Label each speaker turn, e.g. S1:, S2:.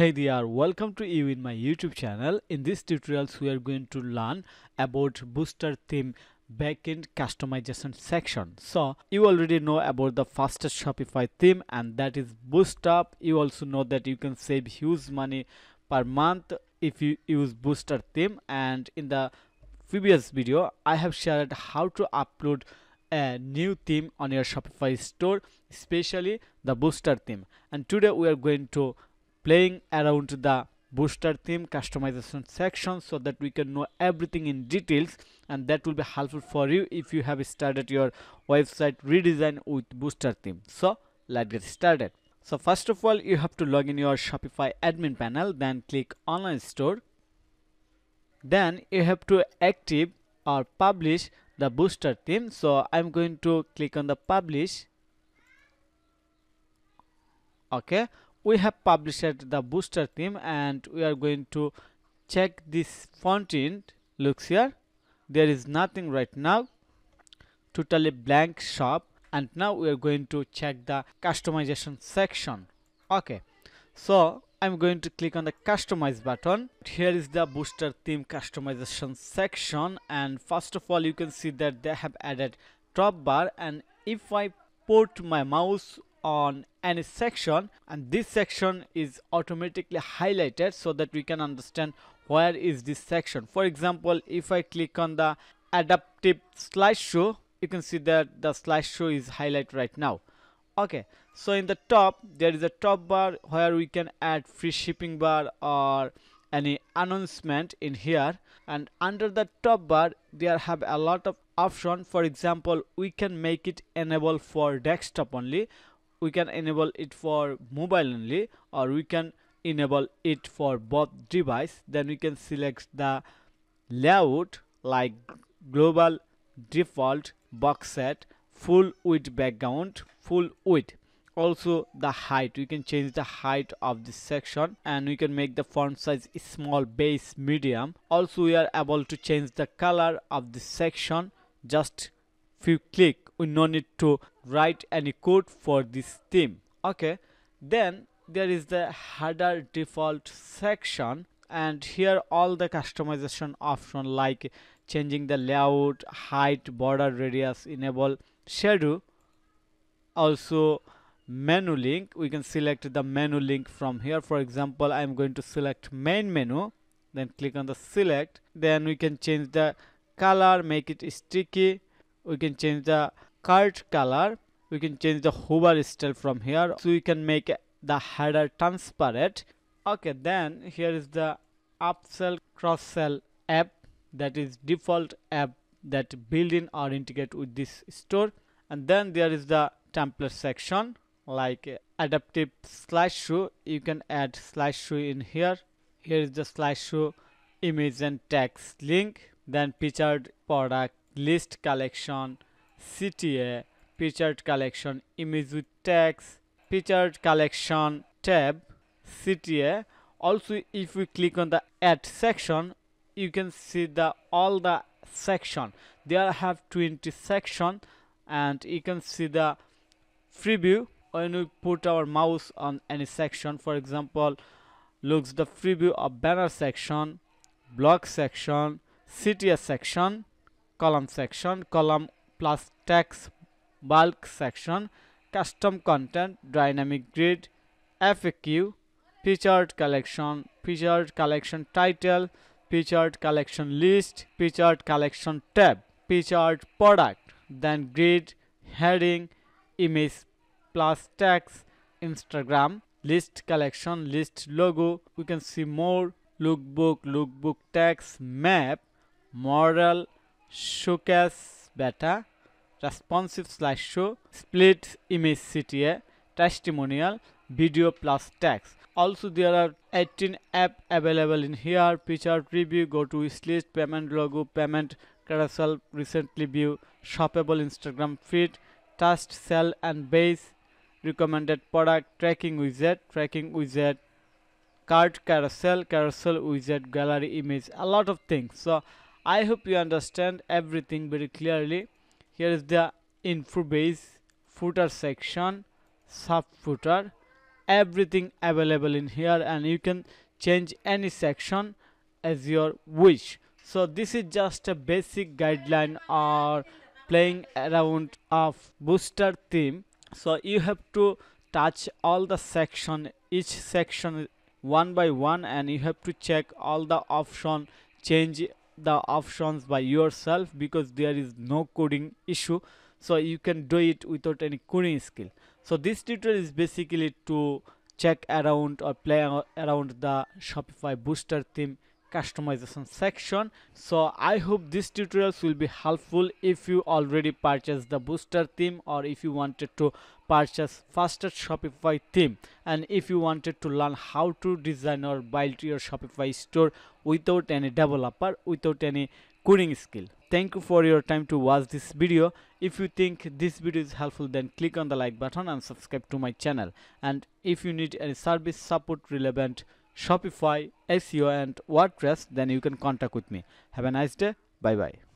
S1: Hey there, welcome to you in my YouTube channel. In this tutorials we are going to learn about booster theme backend customization section. So you already know about the fastest Shopify theme and that is Booster. You also know that you can save huge money per month if you use booster theme and in the previous video I have shared how to upload a new theme on your Shopify store especially the booster theme and today we are going to playing around the booster theme customization section so that we can know everything in details and that will be helpful for you if you have started your website redesign with booster theme. So let's get started. So first of all you have to log in your shopify admin panel then click online store. Then you have to active or publish the booster theme. So i'm going to click on the publish. Okay we have published the booster theme and we are going to check this font looks here. There is nothing right now. Totally blank shop. And now we are going to check the customization section. Okay. So i'm going to click on the customize button. Here is the booster theme customization section. And first of all you can see that they have added top bar. And if i put my mouse on any section and this section is automatically highlighted so that we can understand where is this section. For example if i click on the adaptive slideshow you can see that the slideshow is highlighted right now. Okay so in the top there is a top bar where we can add free shipping bar or any announcement in here. And under the top bar there have a lot of option. For example we can make it enable for desktop only we can enable it for mobile only or we can enable it for both device. Then we can select the layout like global default box set full width background full width. Also the height. We can change the height of this section and we can make the font size small base medium. Also we are able to change the color of this section. Just few click we no need to write any code for this theme. Okay. Then there is the header default section and here all the customization option like changing the layout height border radius enable shadow. Also menu link. We can select the menu link from here. For example i'm going to select main menu then click on the select. Then we can change the color make it sticky. We can change the card color. We can change the hover style from here. So we can make the header transparent. Okay then here is the upsell cross sell app. That is default app that build in or integrate with this store. And then there is the template section like adaptive slash slideshow you can add slash slideshow in here. Here is the slash slideshow image and text link. Then featured product list collection CTA featured collection image with text featured collection tab CTA also if we click on the add section you can see the all the section there have 20 section and you can see the preview when we put our mouse on any section for example looks the preview of banner section block section CTA section column section column plus text bulk section custom content dynamic grid FAQ featured collection featured collection title featured collection list featured collection tab featured product then grid heading image plus text instagram list collection list logo. We can see more lookbook lookbook text map model showcase beta responsive slideshow split image cta testimonial video plus text. Also there are 18 app available in here. Featured review go to wishlist payment logo payment carousel recently view shoppable instagram feed test sell and base recommended product tracking widget tracking widget cart carousel carousel widget gallery image a lot of things. So I hope you understand everything very clearly. Here is the info base footer section, sub footer, everything available in here and you can change any section as your wish so this is just a basic guideline or playing around of booster theme so you have to touch all the section each section one by one and you have to check all the option change the options by yourself because there is no coding issue. So you can do it without any coding skill. So this tutorial is basically to check around or play around the shopify booster theme customization section. So i hope this tutorials will be helpful if you already purchased the booster theme or if you wanted to purchase faster shopify theme. And if you wanted to learn how to design or build your shopify store without any developer without any coding skill. Thank you for your time to watch this video. If you think this video is helpful then click on the like button and subscribe to my channel. And if you need any service support relevant Shopify, SEO and WordPress then you can contact with me. Have a nice day. Bye bye.